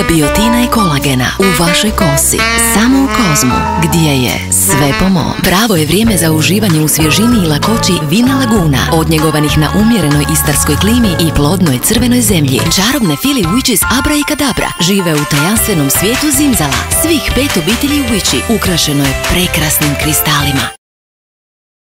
Dodataka biotina i kolagena u vašoj kosi. Samo u Kozmu, gdje je sve po mom. Pravo je vrijeme za uživanje u svježini i lakoći vina Laguna, odnjegovanih na umjerenoj istarskoj klimi i plodnoj crvenoj zemlji. Čarobne fili Witches Abra i Kadabra žive u tajanstvenom svijetu Zimzala. Svih pet obitelji u Witchi ukrašeno je prekrasnim kristalima.